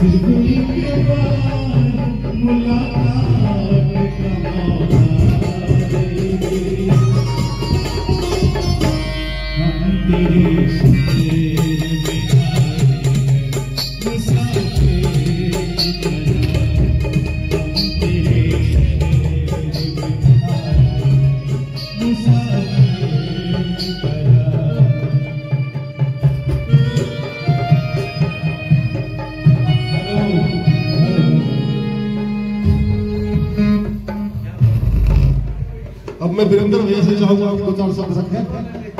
अब मैं वीरेंद्र भैया से चाहूँगा आप दो चार शब्द रखें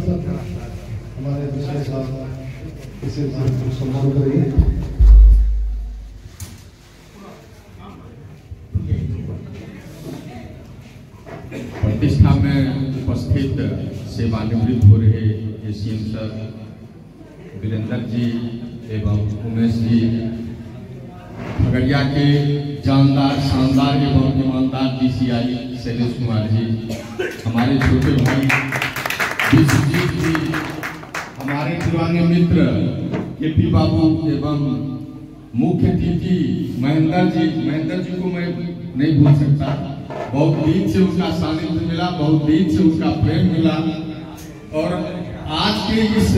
हमारे सम्मान करेंगे प्रतिष्ठा में उपस्थित सेवानिवृत्त हो रहे एसीएम सर, वीरेंद्र जी एवं उमेश जी, खगड़िया के जानदार, शानदार एवं ईमानदार D C I Shailesh Kumar ji, हमारे छोटे भाई हमारे पुराने मित्र के पी बाबू एवं मुख्य अतिथि महेंद्र जी महेंद्र जी को मैं नहीं भूल सकता। बहुत दिन से उसका सानिध्य मिला, बहुत दिन से उसका प्रेम मिला। और आज के इस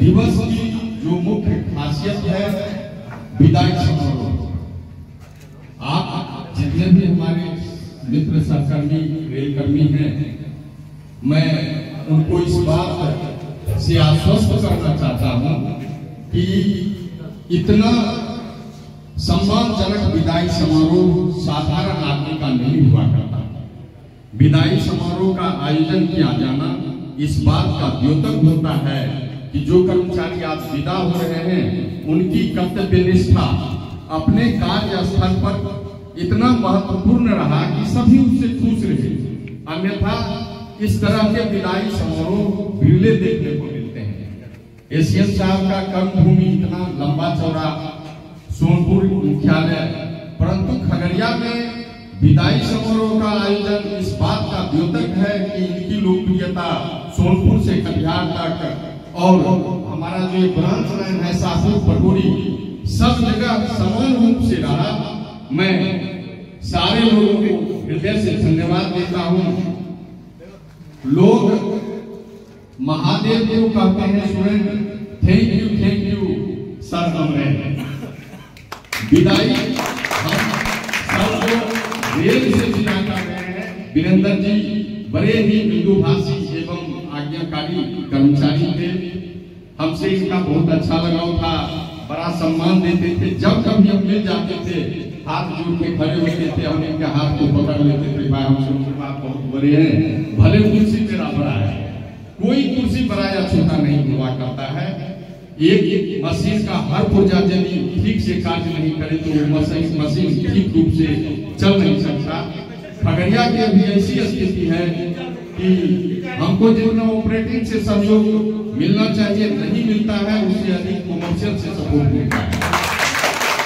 दिवस की जो मुख्य खासियत है, विदाई समारोह। आप जितने भी हमारे मित्र, सहकर्मी, रेलकर्मी हैं, मैं उनको इस बात से आश्वस्त करना चाहता हूँ कि इतना सम्मानजनक विदाई समारोह साधारण आदमी का नहीं हुआ करता। विदाई समारोह का आयोजन किया जाना इस बात का द्योतक होता है कि जो कर्मचारी आज विदा हो रहे हैं, उनकी कर्तव्य निष्ठा अपने कार्य स्थल पर इतना महत्वपूर्ण रहा कि सभी उससे खुश रहे। अन्यथा इस तरह के विदाई समारोह देखने को मिलते हैं? एशियन साहब का कर्म भूमि इतना लंबा चौड़ा, सोनपुर मुख्यालय, परंतु खगड़िया में विदाई समारोह का आयोजन इस बात का द्योतक है कि इनकी लोकप्रियता सोनपुर से कटिहार तक और हमारा जो ब्रांच लाइन है सासुर पटोरी सब जगह समान रूप से रहा। मैं सारे लोगों को हृदय से धन्यवाद देता हूँ। लोग महादेव को कहते हैं Surendra thank you thank you sir हमरे विदाई, हम सबको रेल से विदा कर रहे हैं। वीरेंद्र जी, बड़े ही मृदुभाषी एवं आज्ञाकारी कर्मचारी थे। हमसे इनका बहुत अच्छा लगाव था। बड़ा सम्मान देते थे। जब कभी हम मिल जाते थे हाथ जोड़ के खड़े होते थे हम इनके हाथ को पकड़ लेते थे भाई हमसे उनके बात बहुत बड़े हैं, भले कुर्सी मेरा बड़ा है। कोई कुर्सी बड़ा या छोटा नहीं हुआ करता है। एक एक मशीन का हर पुर्जा यदि ठीक से कार्य नहीं करे तो मशीन मशीन ठीक रूप से चल नहीं सकता। खगड़िया की अभी ऐसी स्थिति है कि हमको जितना ऑपरेटिंग से सहयोग मिलना चाहिए, नहीं मिलता है, उससे अधिक कमर्शियल से सपोर्ट मिलता है।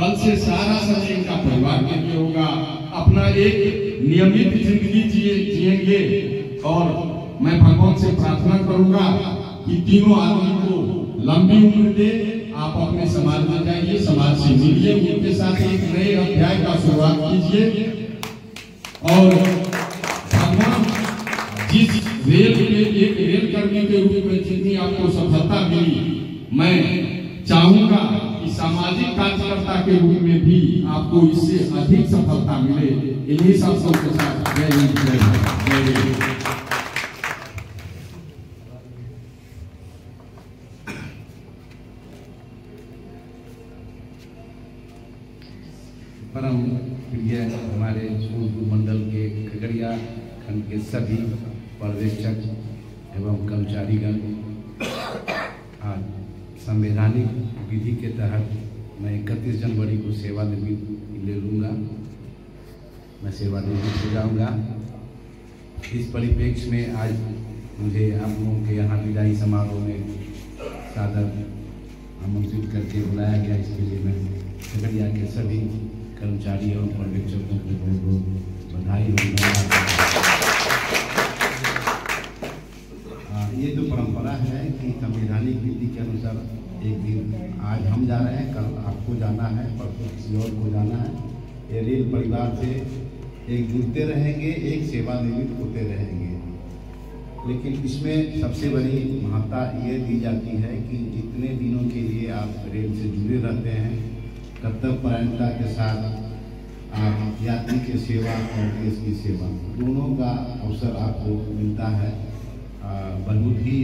कल से सारा समय इनका परिवार के लिए होगा। अपना एक नियमित ज़िंदगी जिए, जिएँगे। और मैं भगवान से प्रार्थना करूँगा कि तीनों आदमी को लंबी उम्र दे। आप अपने समाज में जाइए, समाज से मिलिए, उनके साथ एक नए अध्याय का शुरुआत कीजिए। और भगवान जिस रेल के एक रेल कर्मी के रूप में जितनी आपको सफलता मिली, मैं चाहूँगा सामाजिक कार्यकर्ता के रूप में भी आपको इससे अधिक सफलता मिले। इन्हीं शब्दों के साथ जय हिंद, जय जय हिंद। परम प्रिय हमारे सोनपुर मंडल के खगड़िया खंड के सभी पर्यवेक्षक एवं कर्मचारीगण संवैधानिक विधि के तहत मैं इकतीस जनवरी को सेवा सेवानिवृत्ति ले लूँगा। मैं सेवा सेवानिवृत्त हो जाऊँगा। इस परिप्रेक्ष्य में आज मुझे आप लोगों के यहाँ विदाई समारोह में सादर आमंत्रित करके बुलाया गया। इसके लिए मैं खगड़िया के सभी कर्मचारी एवं पर्यवेक्षकों को बहुत बहुत बधाई और धन्यवाद आ, ये तो परंपरा है कि संवैधानिक विधि के अनुसार एक दिन आज हम जा रहे हैं, कल आपको जाना है, परसों किसी और को जाना है। ये रेल परिवार से एक जुड़ते रहेंगे, एक सेवानिवृत्त होते रहेंगे। लेकिन इसमें सबसे बड़ी महत्ता ये दी जाती है कि जितने दिनों के लिए आप रेल से जुड़े रहते हैं, कर्तव्यपरायणता के साथ आप यात्री की सेवा और देश की सेवा, दोनों का अवसर आपको मिलता है। बहुत ही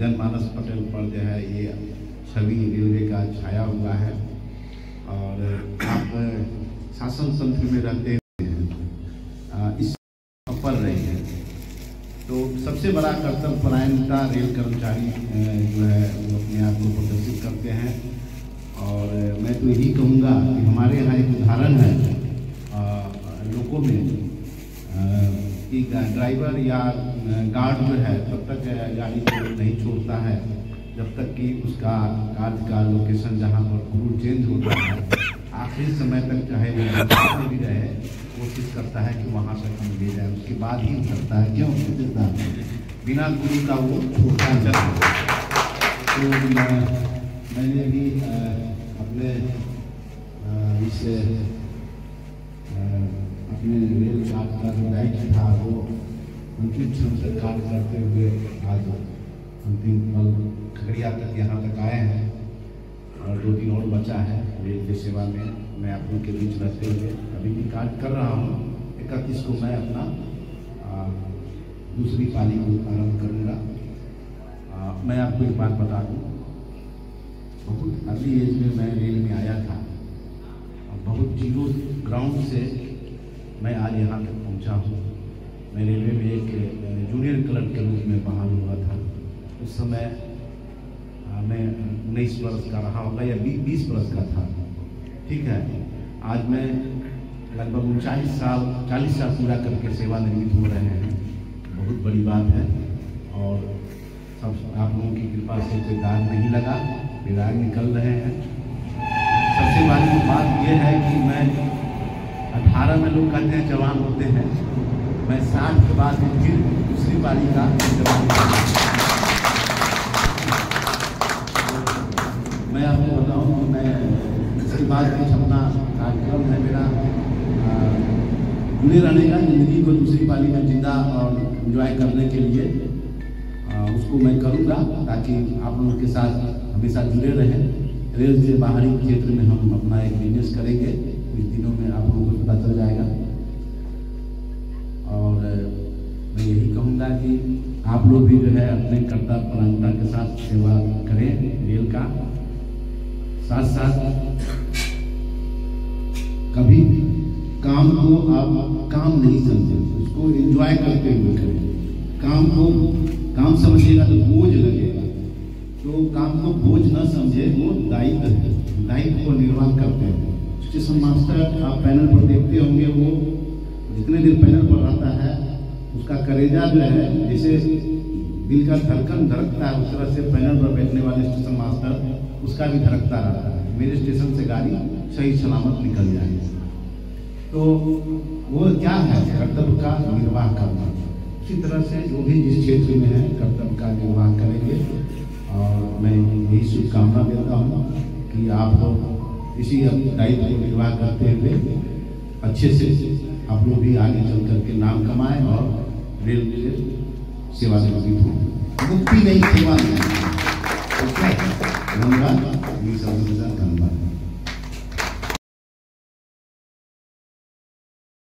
जनमानस पटल पर जो है ये छवि रेलवे का छाया हुआ है। और आप शासन तंत्र में रहते हैं इस पर रही है। तो सबसे बड़ा कर्तव्य परायणता रेल कर्मचारी जो है, वो अपने आप को प्रदर्शित करते हैं। और मैं तो यही कहूँगा कि हमारे यहाँ एक उदाहरण है लोगों में कि ड्राइवर या गार्ड जो है तब तक गाड़ी को नहीं छोड़ता है, जब तक कि उसका कार्य का लोकेशन जहाँ पर रूट चेंज होता है, आखिरी समय तक चाहे वो भी रहे, कोशिश करता है कि वहाँ तक हम ले जाए। उसके बाद ही उतरता है। क्यों? उतरता है बिना गुरु का वो छोड़ता नहीं तो मैंने भी अपने इस रेल कार्ड का जो दायित्व था वो अंतिम क्षण तक कार्य करते हुए आज अंतिम पल खगड़िया तक यहाँ तक आए हैं। और दो दिन और बचा है रेल की सेवा में मैं आप लोग के बीच रहते हुए अभी भी कार्य कर रहा हूँ। इकतीस को मैं अपना आ, दूसरी पाली को आरंभ करूँगा। मैं आपको एक बात बता दूँ। बहुत अर्ली एज में मैं रेल में आया था। और बहुत ज़ीरो ग्राउंड से मैं आज यहाँ तक पहुँचा हूँ। मैं रेलवे में एक जूनियर क्लर्क के रूप में बहाल हुआ था। उस समय मैं उन्नीस वर्ष का रहा होगा या बीस वर्ष का था। ठीक है? आज मैं लगभग उनचालीस साल, चालीस साल पूरा करके सेवानिवृत्त हो रहे हैं। बहुत बड़ी बात है। और सब आप लोगों की कृपा से कोई दाग नहीं लगा विदाग निकल रहे हैं। सबसे बड़ी बात यह है कि मैं अठारह में लोग कहते हैं जवान होते हैं। मैं साठ के बाद फिर दूसरी पारी का जवान मैं आपको बताऊँ कि मैं इसके बाद कुछ अपना कार्यक्रम है मेरा। जुड़े रहने का ज़िंदगी को दूसरी पाली में ज़िंदा और इंजॉय करने के लिए अ, उसको मैं करूँगा ताकि आप लोगों के साथ हमेशा जुड़े रहें। रेल से बाहरी क्षेत्र में हम अपना एक बिज़नेस करेंगे। कुछ दिनों में आप लोगों को पता चल जाएगा। और मैं यही कहूँगा कि आप लोग भी जो है अपने कर्ता परायणता के साथ सेवा करें रेल का। साथ साथ कभी काम को आप काम नहीं समझें, उसको एंजॉय करते हुए करें। काम को, काम समझिएगा तो बोझ लगेगा। तो काम को बोझ न समझे, वो दायित्व दायित्व को निर्वाह करते हैं। स्टेशन मास्टर आप पैनल पर देखते होंगे, वो जितने देर पैनल पर रहता है, उसका करेजा जो है, जैसे दिल का धड़कन धड़कता है, उस तरह से पैनल पर बैठने वाले स्टेशन मास्टर, उसका भी धड़कता रहता है। मेरे स्टेशन से गाड़ी सही सलामत निकल जाए। तो वो क्या है? कर्तव्य का निर्वाह करना। इसी तरह से जो भी जिस क्षेत्र में है, कर्तव्य का निर्वाह करेंगे। और मैं यही शुभकामना देता हूँ कि आप लोग इसी दायित्व को निर्वाह करते हुए अच्छे से आप लोग भी आगे चल करके नाम कमाएँ और रेल से सेवा से लगी हो। मुक्ति नहीं सेवा नहीं। धन्यवाद। धन्यवाद।